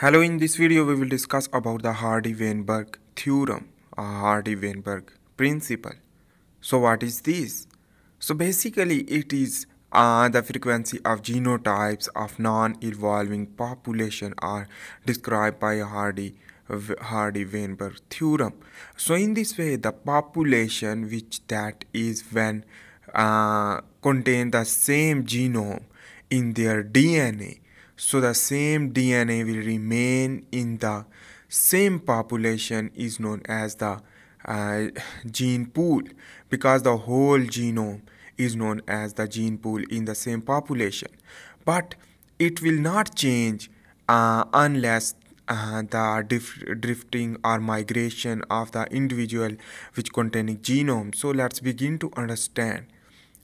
Hello, in this video we will discuss about the Hardy-Weinberg theorem or Hardy-Weinberg principle. So what is this? So basically it is uh, the frequency of genotypes of non-evolving population are described by Hardy Hardy-Weinberg theorem. So in this way the population which that is when uh, contain the same genome in their DNA so the same DNA will remain in the same population is known as the uh, gene pool because the whole genome is known as the gene pool in the same population. But it will not change uh, unless uh, the drifting or migration of the individual which containing genome. So let's begin to understand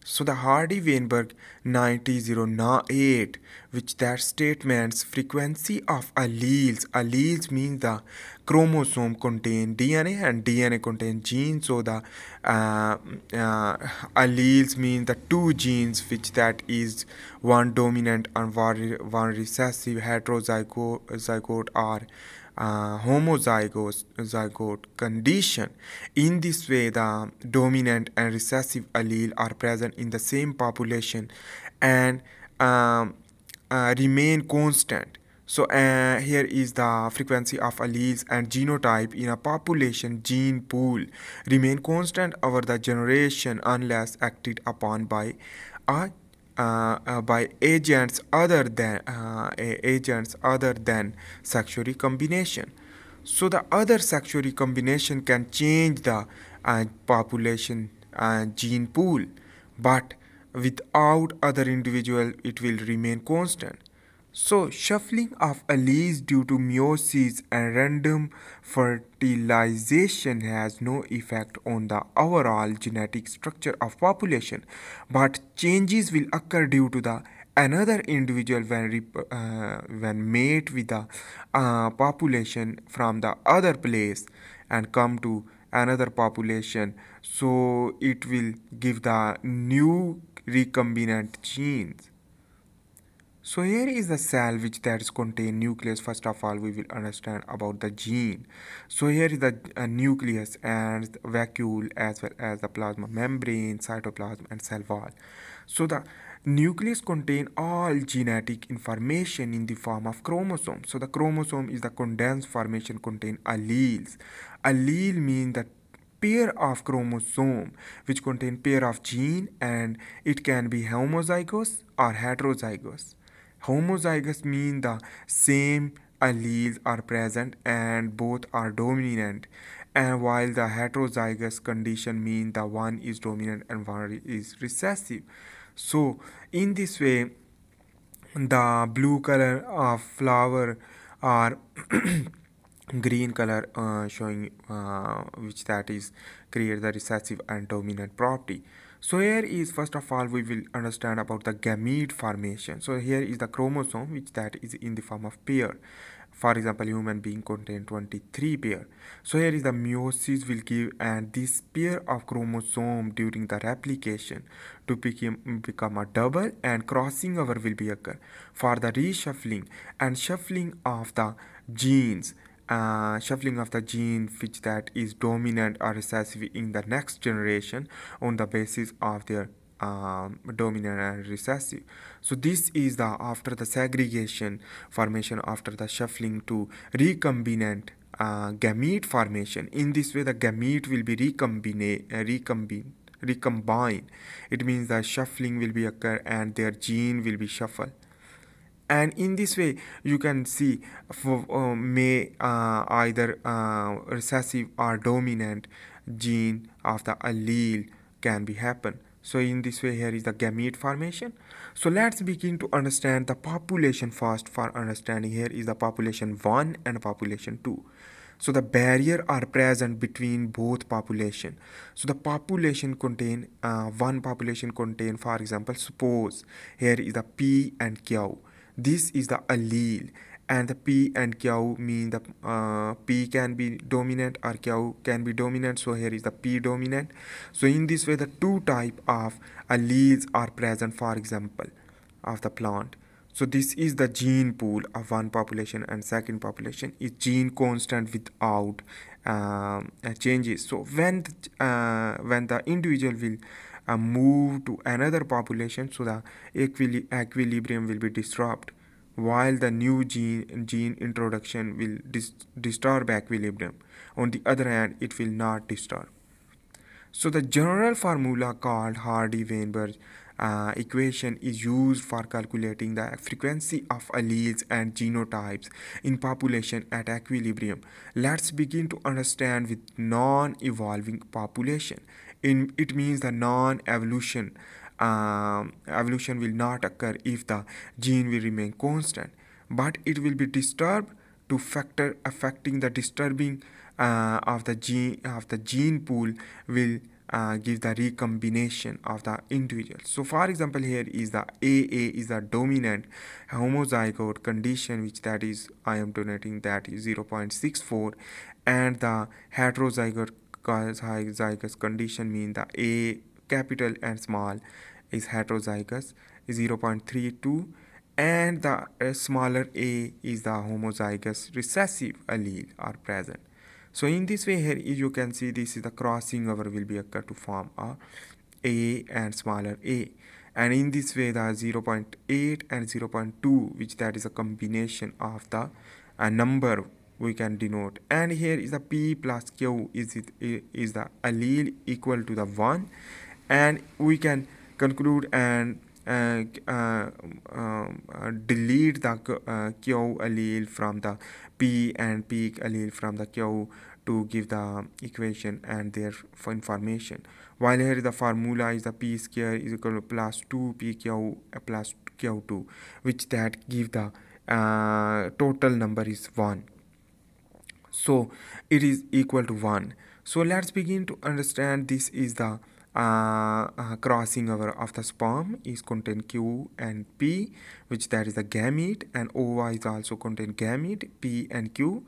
so the Hardy-Weinberg 9008 which that statements frequency of alleles alleles means the chromosome contain DNA and DNA contain genes. So the uh, uh, alleles mean the two genes which that is one dominant and one recessive heterozygote or uh, homozygous zygote condition. In this way, the dominant and recessive allele are present in the same population and um, uh, remain constant. So uh, here is the frequency of alleles and genotype in a population gene pool remain constant over the generation unless acted upon by a by agents other than uh, agents other than sexual recombination. So the other sexual recombination can change the uh, population uh, gene pool, but without other individual it will remain constant. So, shuffling of alleles due to meiosis and random fertilization has no effect on the overall genetic structure of population, but changes will occur due to the another individual when, uh, when mate with the uh, population from the other place and come to another population. So it will give the new recombinant genes so here is the cell which that is contain nucleus. First of all, we will understand about the gene. So here is the uh, nucleus and the vacuole as well as the plasma membrane, cytoplasm and cell wall. So the nucleus contain all genetic information in the form of chromosome. So the chromosome is the condensed formation contain alleles. Allele means that pair of chromosome which contain pair of gene and it can be homozygous or heterozygous. Homozygous mean the same alleles are present and both are dominant. And while the heterozygous condition mean the one is dominant and one is recessive. So in this way the blue color of flower or green color uh, showing uh, which that is create the recessive and dominant property so here is first of all we will understand about the gamete formation. So here is the chromosome which that is in the form of pair. For example, human being contain 23 pair. So here is the meiosis will give and this pair of chromosome during the replication to become, become a double and crossing over will be occur. For the reshuffling and shuffling of the genes uh, shuffling of the gene which that is dominant or recessive in the next generation on the basis of their um, dominant and recessive. So this is the after the segregation formation after the shuffling to recombinant uh, gamete formation. In this way the gamete will be recombine, uh, recombine, recombine. It means the shuffling will be occur and their gene will be shuffled and in this way you can see for, uh, may uh, either uh, recessive or dominant gene of the allele can be happen. So in this way here is the gamete formation. So let's begin to understand the population first for understanding. Here is the population 1 and population 2 so the barrier are present between both population. So the population contain uh, one population contain for example suppose here is the p and q this is the allele and the p and q mean the uh, p can be dominant or q can be dominant. So here is the p dominant. So in this way the two type of alleles are present for example of the plant. So this is the gene pool of one population and second population. Is gene constant without um, changes. So when the, uh, when the individual will uh, move to another population so the equili equilibrium will be disrupted while the new gene gene introduction will dis disturb equilibrium. On the other hand it will not disturb. So the general formula called Hardy-Weinberg uh, equation is used for calculating the frequency of alleles and genotypes in population at equilibrium. Let's begin to understand with non-evolving population. In, it means the non-evolution um, evolution will not occur if the gene will remain constant, but it will be disturbed to factor affecting the disturbing uh, of the gene of the gene pool will uh, give the recombination of the individual. So for example here is the AA is the dominant homozygote condition which that is I am donating that is 0.64 and the heterozygote zygous condition mean the A capital and small is heterozygous 0.32 and the uh, smaller a is the homozygous recessive allele are present so in this way here you can see this is the crossing over will be occur to form a a and smaller a. And in this way the 0.8 and 0.2 which that is a combination of the uh, number we can denote. And here is the p plus q. Is it is the allele equal to the 1 and we can conclude and delete the uh, q allele from the p and p allele from the q to give the equation and their information. While here the formula is the p square is equal to plus 2 pq plus q2 which that give the uh, total number is 1 so it is equal to 1 so let's begin to understand this is the uh, crossing over of the sperm is contain Q and P which that is the gamete and ova is also contain gamete P and Q.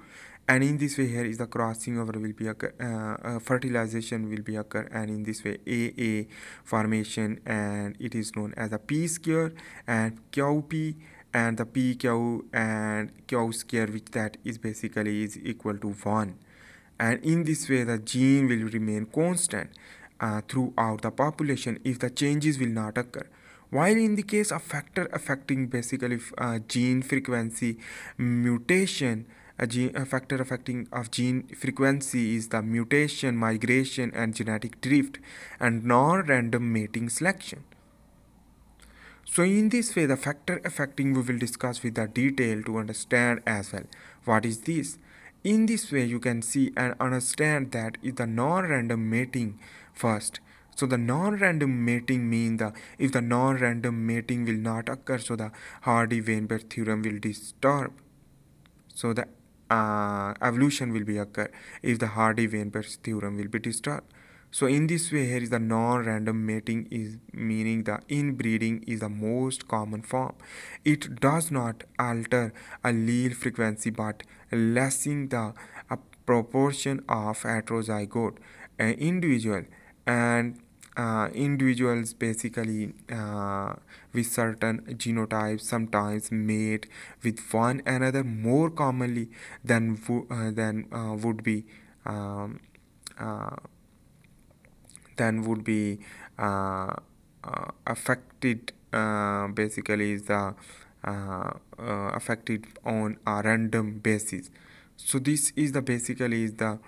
And in this way here is the crossing over will be occur uh, uh, fertilization will be occur and in this way AA formation and it is known as a P square and QP and the PQ and Q square which that is basically is equal to 1 and in this way the gene will remain constant uh, throughout the population if the changes will not occur. While in the case of factor affecting basically uh, gene frequency mutation a, gene, a factor affecting of gene frequency is the mutation migration and genetic drift and non-random mating selection. So in this way the factor affecting we will discuss with the detail to understand as well. What is this? In this way you can see and understand that is the non-random mating first. So the non-random mating mean the if the non-random mating will not occur so the hardy-weinberg theorem will disturb. So the uh, evolution will be occur if the hardy-weinberg theorem will be disturbed. So in this way here is the non-random mating is meaning the inbreeding is the most common form. It does not alter allele frequency but lessen the uh, proportion of heterozygote uh, individual and uh, individuals basically uh, with certain genotypes sometimes mate with one another more commonly than uh, than uh, would be um, uh, than would be uh, affected basically is the affected on a random basis. So this is the basically is the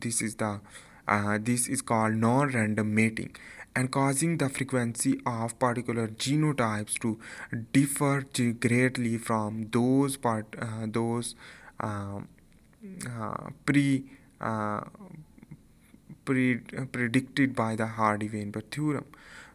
this is the uh, this is called non-random mating and causing the frequency of particular genotypes to differ greatly from those part uh, those um, uh, pre uh, pre predicted by the Hardy-Weinberg theorem.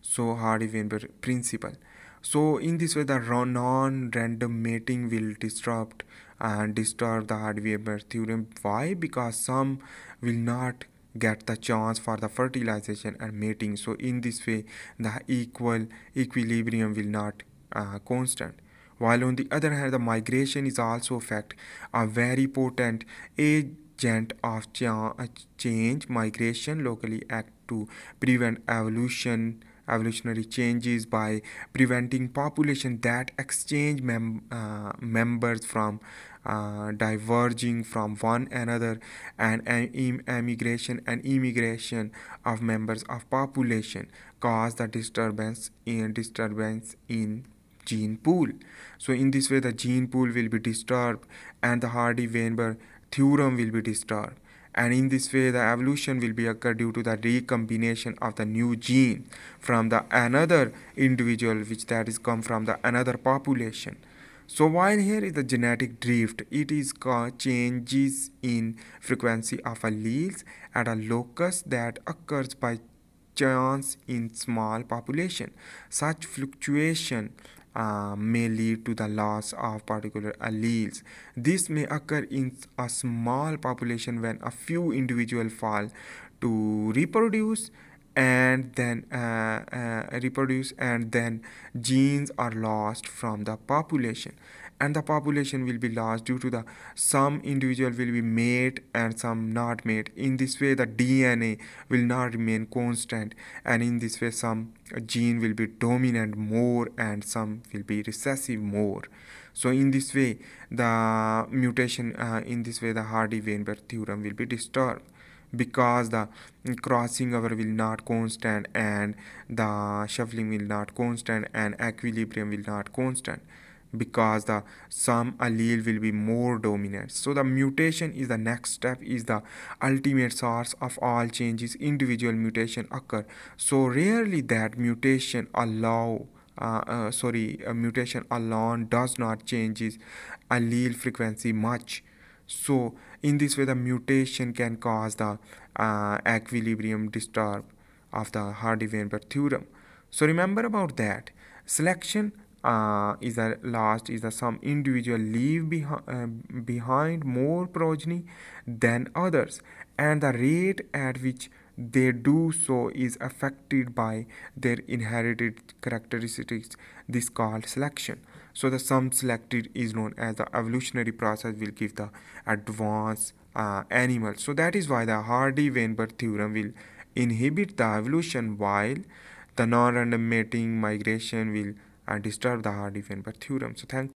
So Hardy-Weinberg principle. So in this way the non-random mating will disrupt and disturb the Hardy-Weinberg theorem. Why? Because some will not get the chance for the fertilization and mating. So in this way, the equal equilibrium will not uh, constant. While on the other hand, the migration is also a fact, a very potent agent of cha change. Migration locally act to prevent evolution evolutionary changes by preventing population that exchange mem- uh, members from uh, diverging from one another and em- emigration and immigration of members of population cause the disturbance in disturbance in gene pool. So in this way the gene pool will be disturbed and the hardy-weinberg theorem will be disturbed. And in this way the evolution will be occur due to the recombination of the new gene from the another individual which that is come from the another population so while here is the genetic drift, it is changes in frequency of alleles at a locus that occurs by chance in small population. Such fluctuation uh, may lead to the loss of particular alleles. This may occur in a small population when a few individuals fall to reproduce and then uh, uh, reproduce and then genes are lost from the population. And the population will be lost due to the some individual will be made and some not made in this way the dna will not remain constant. And in this way some gene will be dominant more and some will be recessive more. So in this way the mutation uh, in this way the hardy-weinberg theorem will be disturbed because the crossing over will not constant and the shuffling will not constant and equilibrium will not constant because the some allele will be more dominant. So the mutation is the next step is the ultimate source of all changes individual mutation occur. So rarely that mutation allow uh, uh, sorry mutation alone does not changes allele frequency much so in this way the mutation can cause the uh, equilibrium disturb of the Hardy-Weinberg theorem. So remember about that. Selection uh, is the last is the some individual leave behi- uh, behind more progeny than others and the rate at which they do so is affected by their inherited characteristics this called selection so the sum selected is known as the evolutionary process will give the advanced uh, animal. So that is why the hardy-weinberg theorem will inhibit the evolution while the non-random mating migration will uh, disturb the hardy-weinberg theorem. So thank